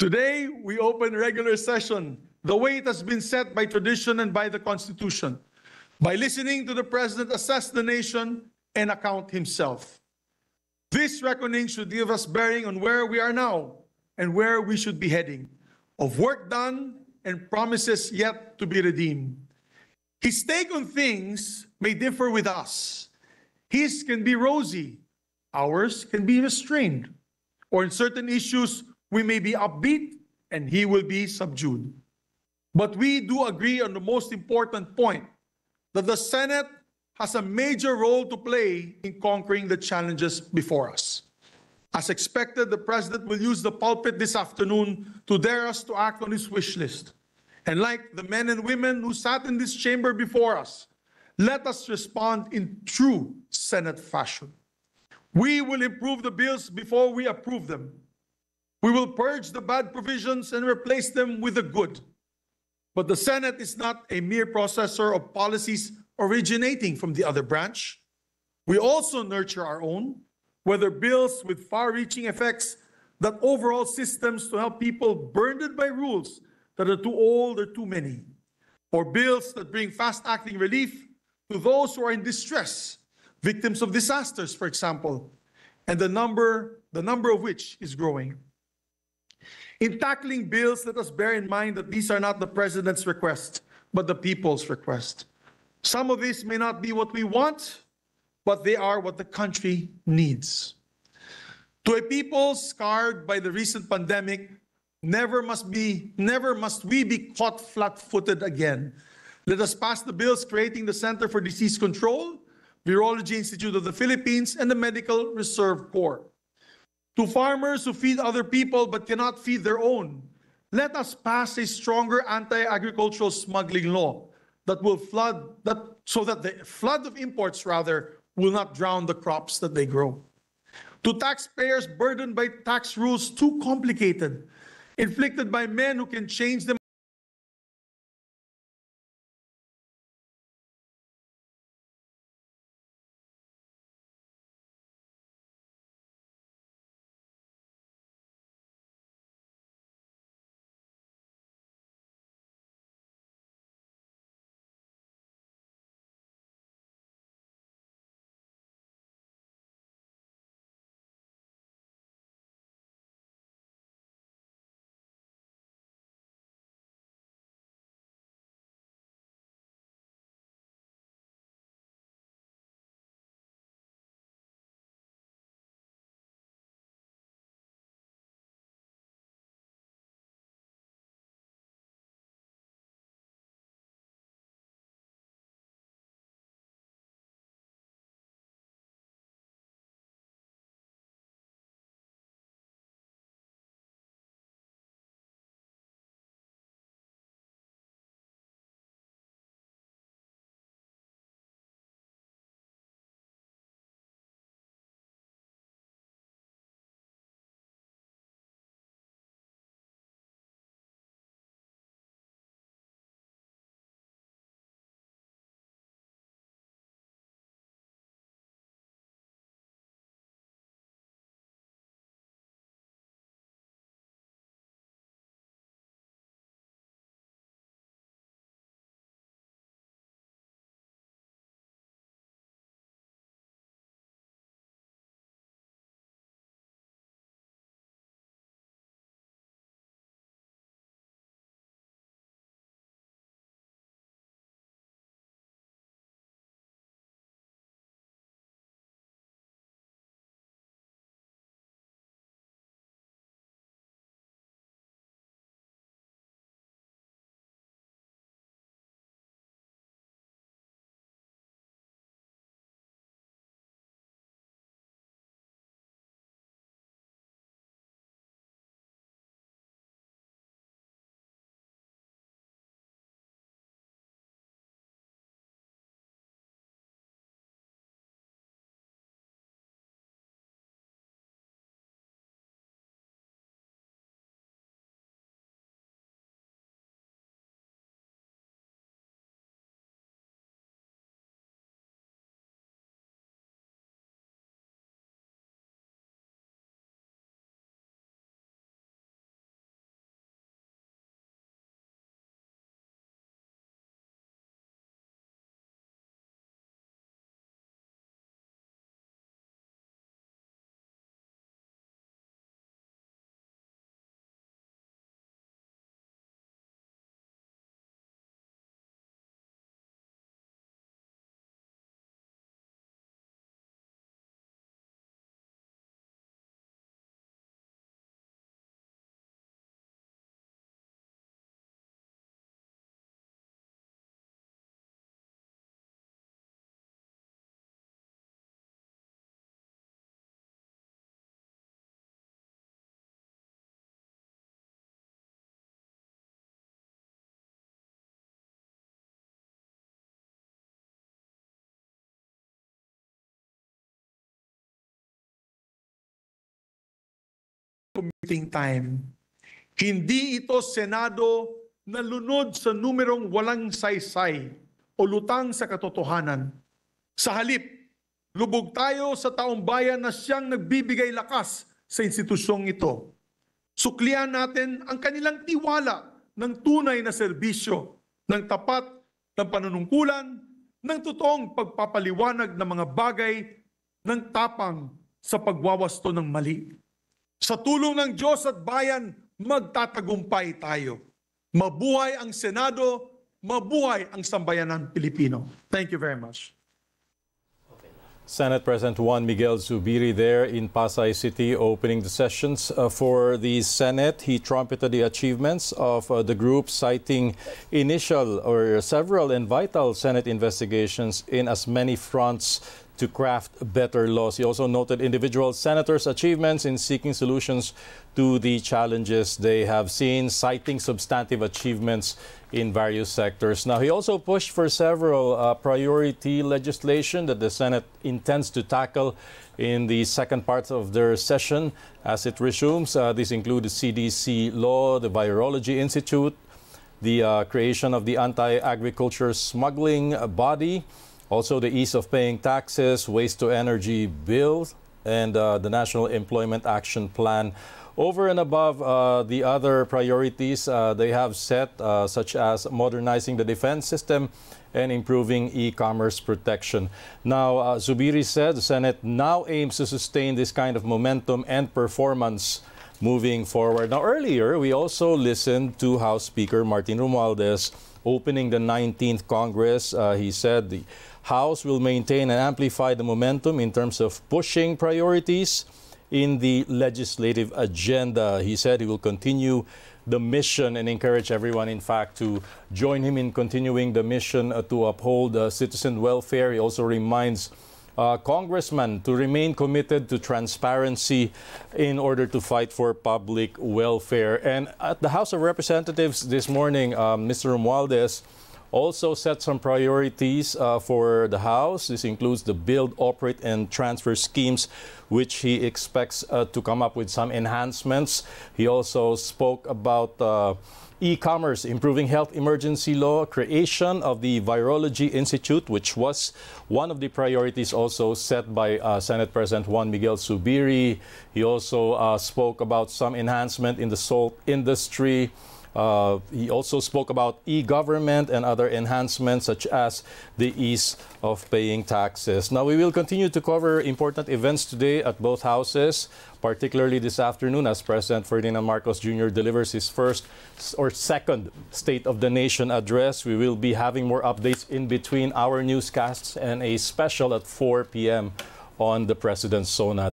Today, we open regular session the way it has been set by tradition and by the Constitution, by listening to the President assess the nation and account himself. This reckoning should give us bearing on where we are now and where we should be heading, of work done and promises yet to be redeemed. His take on things may differ with us. His can be rosy, ours can be restrained. Or in certain issues, we may be upbeat and he will be subdued. But we do agree on the most important point that the Senate has a major role to play in conquering the challenges before us. As expected, the President will use the pulpit this afternoon to dare us to act on his wish list. And like the men and women who sat in this chamber before us, let us respond in true Senate fashion. We will improve the bills before we approve them. We will purge the bad provisions and replace them with the good. But the Senate is not a mere processor of policies originating from the other branch. We also nurture our own, whether bills with far reaching effects that overall systems to help people burdened by rules that are too old or too many, or bills that bring fast acting relief to those who are in distress, victims of disasters, for example, and the number, the number of which is growing. In tackling bills, let us bear in mind that these are not the president's request, but the people's request. Some of these may not be what we want, but they are what the country needs. To a people scarred by the recent pandemic, never must be never must we be caught flat-footed again. Let us pass the bills creating the Center for Disease Control, Virology Institute of the Philippines, and the Medical Reserve Corps to farmers who feed other people but cannot feed their own. Let us pass a stronger anti-agricultural smuggling law that will flood that so that the flood of imports rather will not drown the crops that they grow. To taxpayers burdened by tax rules too complicated, inflicted by men who can change them commuting time. Hindi ito Senado na lunod sa numerong walang saysay o lutang sa katotohanan. Sa halip, lubog tayo sa taong bayan na siyang nagbibigay lakas sa institusyong ito. Suklian natin ang kanilang tiwala ng tunay na serbisyo, ng tapat ng panunungkulan, ng totoong pagpapaliwanag ng mga bagay, ng tapang sa pagwawasto ng mali. Sa tulong ng Diyos at bayan, magtatagumpay tayo. Mabuhay ang Senado, mabuhay ang sambayanan Pilipino. Thank you very much. Senate President Juan Miguel Zubiri there in Pasay City opening the sessions uh, for the Senate. He trumpeted the achievements of uh, the group, citing initial or several and vital Senate investigations in as many fronts to craft better laws. He also noted individual senators' achievements in seeking solutions to the challenges they have seen, citing substantive achievements in various sectors. Now, he also pushed for several uh, priority legislation that the Senate intends to tackle in the second part of their session as it resumes. Uh, these include the CDC law, the Virology Institute, the uh, creation of the anti-agriculture smuggling body, also, the ease of paying taxes, waste to energy bills, and uh, the National Employment Action Plan. Over and above uh, the other priorities uh, they have set, uh, such as modernizing the defense system and improving e-commerce protection. Now, uh, Zubiri said the Senate now aims to sustain this kind of momentum and performance moving forward. Now, earlier, we also listened to House Speaker Martin Romualdez opening the 19th Congress. Uh, he said the House will maintain and amplify the momentum in terms of pushing priorities in the legislative agenda. He said he will continue the mission and encourage everyone, in fact, to join him in continuing the mission uh, to uphold uh, citizen welfare. He also reminds uh, congressmen to remain committed to transparency in order to fight for public welfare. And at the House of Representatives this morning, um, Mr. Romualdez also set some priorities uh, for the House. This includes the build, operate, and transfer schemes, which he expects uh, to come up with some enhancements. He also spoke about uh, e-commerce, improving health emergency law, creation of the Virology Institute, which was one of the priorities also set by uh, Senate President Juan Miguel Zubiri. He also uh, spoke about some enhancement in the salt industry. Uh, he also spoke about e-government and other enhancements such as the ease of paying taxes. Now, we will continue to cover important events today at both houses, particularly this afternoon as President Ferdinand Marcos Jr. delivers his first or second State of the Nation address. We will be having more updates in between our newscasts and a special at 4 p.m. on the President's SONA.